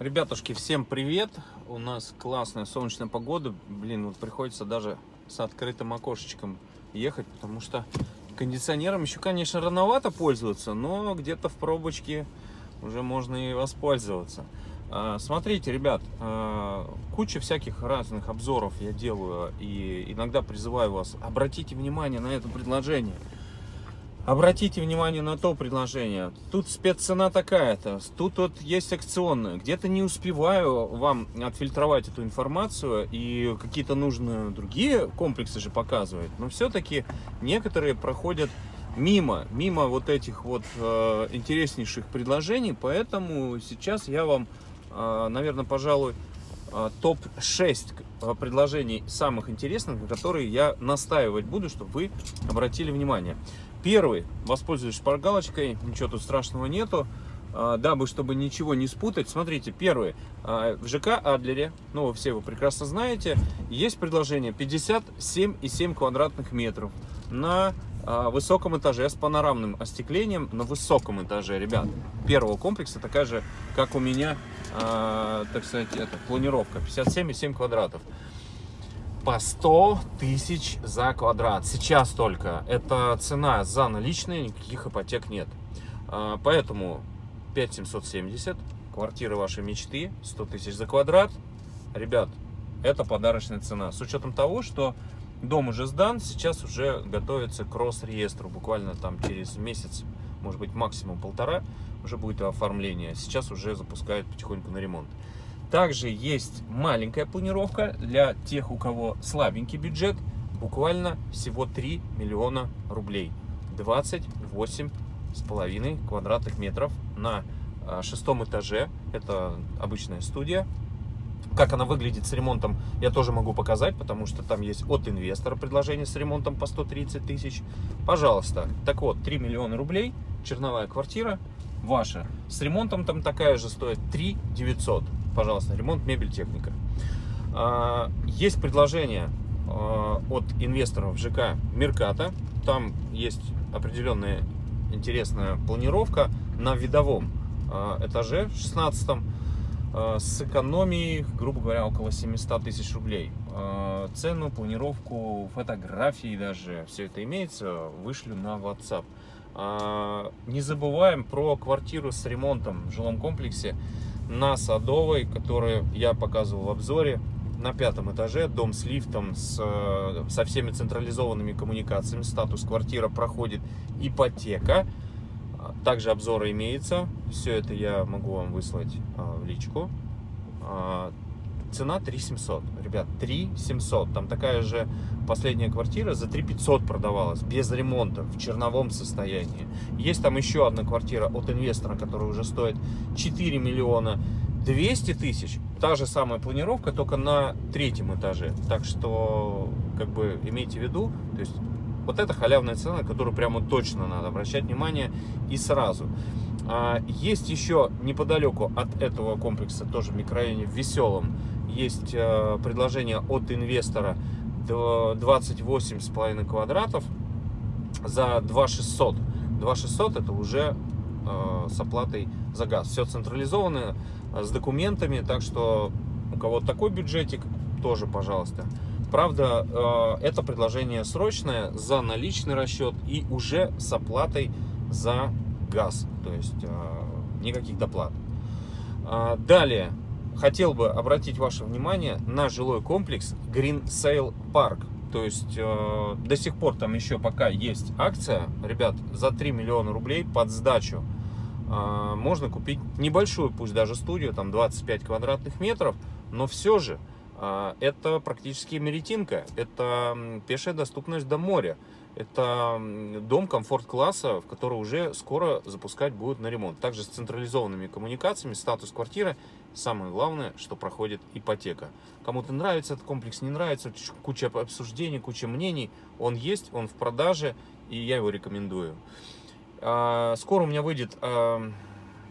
Ребятушки, всем привет! У нас классная солнечная погода. Блин, вот приходится даже с открытым окошечком ехать, потому что кондиционером еще, конечно, рановато пользоваться, но где-то в пробочке уже можно и воспользоваться. А, смотрите, ребят, а, куча всяких разных обзоров я делаю и иногда призываю вас, обратите внимание на это предложение – Обратите внимание на то предложение. Тут спеццена такая-то, тут вот есть акционная. Где-то не успеваю вам отфильтровать эту информацию и какие-то нужные другие комплексы же показывать. Но все-таки некоторые проходят мимо, мимо вот этих вот э, интереснейших предложений. Поэтому сейчас я вам, э, наверное, пожалуй, топ-6 э, предложений самых интересных, на которые я настаивать буду, чтобы вы обратили внимание. Первый, воспользуюсь шпаргалочкой, ничего тут страшного нету. А, дабы, чтобы ничего не спутать, смотрите, первый, а, в ЖК Адлере, ну, вы все вы прекрасно знаете, есть предложение 57,7 квадратных метров на а, высоком этаже с панорамным остеклением на высоком этаже, ребят. Первого комплекса такая же, как у меня, так сказать, это, планировка, 57,7 квадратов по 100 тысяч за квадрат. Сейчас только. Это цена за наличные, никаких ипотек нет. А, поэтому 5770, квартира вашей мечты, 100 тысяч за квадрат. Ребят, это подарочная цена. С учетом того, что дом уже сдан, сейчас уже готовится к Росреестру. Буквально там через месяц, может быть максимум полтора, уже будет оформление. Сейчас уже запускают потихоньку на ремонт. Также есть маленькая планировка для тех, у кого слабенький бюджет, буквально всего 3 миллиона рублей. 28 с половиной квадратных метров на а, шестом этаже. Это обычная студия. Как она выглядит с ремонтом, я тоже могу показать, потому что там есть от инвестора предложение с ремонтом по 130 тысяч. Пожалуйста. Так вот, 3 миллиона рублей, черновая квартира ваша. С ремонтом там такая же стоит 3 900 пожалуйста, ремонт, мебель, техника. А, есть предложение а, от инвесторов ЖК Мерката. Там есть определенная интересная планировка на видовом а, этаже, 16 с экономией, грубо говоря, около 700 тысяч рублей. Цену, планировку, фотографии даже, все это имеется, вышлю на WhatsApp. Не забываем про квартиру с ремонтом в жилом комплексе на Садовой, которую я показывал в обзоре. На пятом этаже дом с лифтом, с, э, со всеми централизованными коммуникациями. Статус квартира проходит ипотека. Также обзоры имеется. Все это я могу вам выслать а, в личку. Цена 3700. Ребят, 3700. Там такая же последняя квартира за 3500 продавалась, без ремонта, в черновом состоянии. Есть там еще одна квартира от инвестора, которая уже стоит 4 миллиона 200 тысяч. Та же самая планировка, только на третьем этаже. Так что, как бы, имейте в виду, то есть вот это халявная цена, которую прямо точно надо обращать внимание и сразу. А, есть еще неподалеку от этого комплекса, тоже в микрорайоне в Веселом, есть э, предложение от инвестора 28,5 квадратов за 2600. 2600 это уже э, с оплатой за газ. Все централизованное, э, с документами, так что у кого такой бюджетик, тоже пожалуйста. Правда, это предложение срочное за наличный расчет и уже с оплатой за газ, то есть никаких доплат. Далее, хотел бы обратить ваше внимание на жилой комплекс Green Sale Park. То есть э, до сих пор там еще пока есть акция, ребят, за 3 миллиона рублей под сдачу можно купить небольшую, пусть даже студию, там 25 квадратных метров, но все же это практически меретинка, это пешая доступность до моря. Это дом комфорт-класса, в который уже скоро запускать будут на ремонт. Также с централизованными коммуникациями, статус квартиры. Самое главное, что проходит ипотека. Кому-то нравится этот комплекс, не нравится, куча обсуждений, куча мнений. Он есть, он в продаже, и я его рекомендую. А, скоро у меня выйдет а,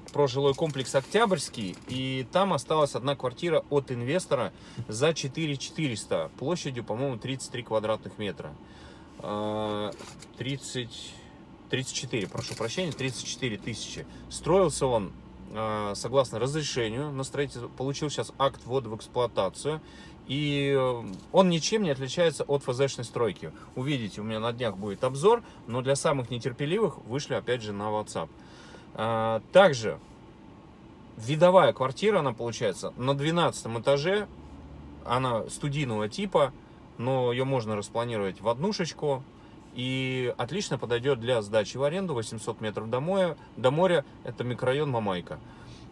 про жилой комплекс Октябрьский, и там осталась одна квартира от инвестора за 4 400, площадью, по-моему, 33 квадратных метра. 30, 34, прошу прощения, 34 тысячи. Строился он э, согласно разрешению на строительство, получил сейчас акт ввода в эксплуатацию. И э, он ничем не отличается от ФЗшной стройки. Увидите, у меня на днях будет обзор, но для самых нетерпеливых вышли опять же на WhatsApp. Э, также видовая квартира, она получается на 12 этаже, она студийного типа, но ее можно распланировать в однушечку, и отлично подойдет для сдачи в аренду 800 метров до моря. До моря это микрорайон Мамайка.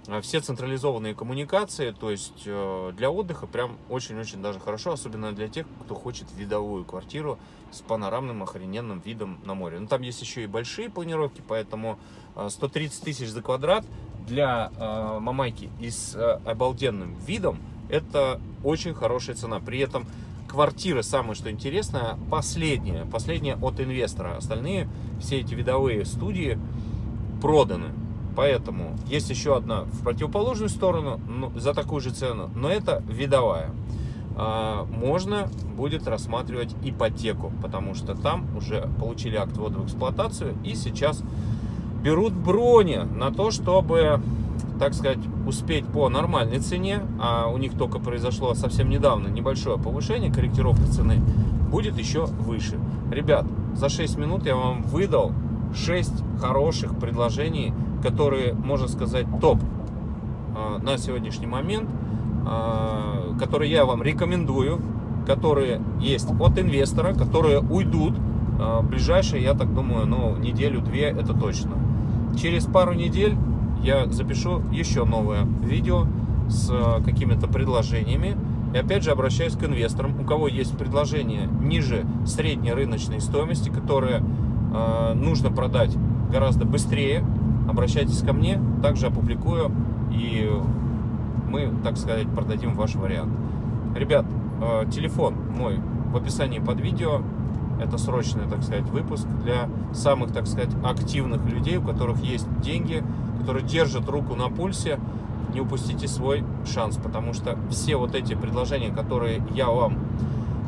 А все централизованные коммуникации, то есть э, для отдыха прям очень-очень даже хорошо, особенно для тех, кто хочет видовую квартиру с панорамным охрененным видом на море. Но там есть еще и большие планировки, поэтому 130 э, тысяч за квадрат для э, Мамайки и с обалденным видом это очень хорошая цена. При этом квартира, самое что интересно, последняя, последняя от инвестора. Остальные, все эти видовые студии проданы. Поэтому есть еще одна в противоположную сторону ну, за такую же цену, но это видовая. А, можно будет рассматривать ипотеку, потому что там уже получили акт ввода в эксплуатацию и сейчас берут брони на то, чтобы так сказать, успеть по нормальной цене, а у них только произошло совсем недавно небольшое повышение, корректировка цены, будет еще выше. Ребят, за 6 минут я вам выдал 6 хороших предложений, которые, можно сказать, топ а, на сегодняшний момент, а, которые я вам рекомендую, которые есть от инвестора, которые уйдут а, ближайшие, я так думаю, ну, неделю-две, это точно. Через пару недель я запишу еще новое видео с какими-то предложениями. И опять же обращаюсь к инвесторам, у кого есть предложение ниже средней рыночной стоимости, которое э, нужно продать гораздо быстрее, обращайтесь ко мне, также опубликую и мы, так сказать, продадим ваш вариант. Ребят, э, телефон мой в описании под видео. Это срочный, так сказать, выпуск для самых, так сказать, активных людей, у которых есть деньги, которые держат руку на пульсе, не упустите свой шанс, потому что все вот эти предложения, которые я вам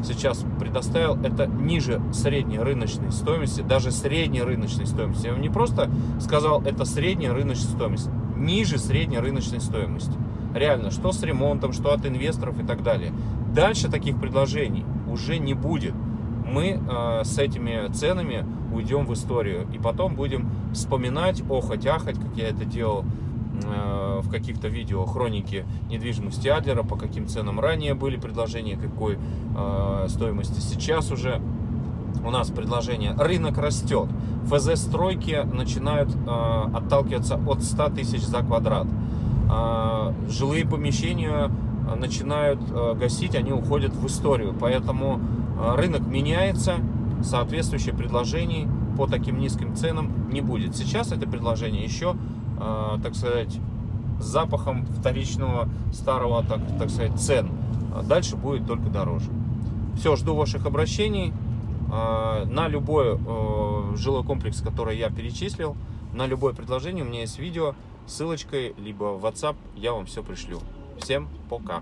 сейчас предоставил, это ниже средней рыночной стоимости, даже средней рыночной стоимости. Я вам не просто сказал, это средняя рыночная стоимость, ниже средней рыночной стоимости. Реально, что с ремонтом, что от инвесторов и так далее. Дальше таких предложений уже не будет. Мы э, с этими ценами уйдем в историю. И потом будем вспоминать, охоть, ахать, как я это делал в каких-то видео хроники недвижимости Адлера, по каким ценам ранее были предложения, какой э, стоимости сейчас уже у нас предложение. Рынок растет. ФЗ-стройки начинают э, отталкиваться от 100 тысяч за квадрат. Э, жилые помещения начинают э, гасить, они уходят в историю. Поэтому э, рынок меняется, соответствующее предложений по таким низким ценам не будет. Сейчас это предложение еще, э, так сказать, запахом вторичного старого, так, так сказать, цен. Дальше будет только дороже. Все, жду ваших обращений. Э, на любой э, жилой комплекс, который я перечислил, на любое предложение у меня есть видео, ссылочкой, либо в WhatsApp, я вам все пришлю. Всем пока!